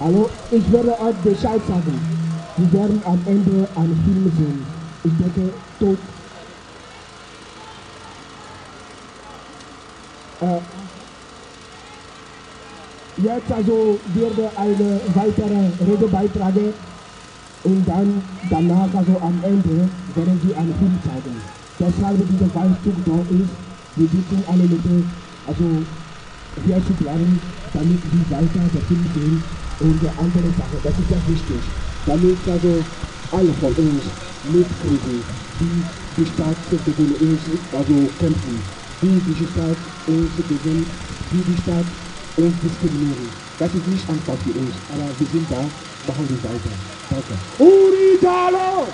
Also, ich werde euch Bescheid sagen. Wir werden am Ende einen Film sehen. Ich denke, tot. Äh, jetzt also werde eine weitere Redebeitrag und dann danach, also am Ende, werden wir einen Film zeigen. Deshalb dieser Weißzug da ist, wir bitten alle Leute, also hier zu bleiben, damit wir weiter den Film sehen und andere Sachen. Das ist sehr wichtig. Damit also alle von uns mitkriegen, wie die Stadt gegen uns also kämpfen, wie die Stadt uns gegen, wie die Stadt uns diskriminieren. Das ist nicht einfach für uns, aber wir sind da, machen wir weiter. Danke. Unitalo!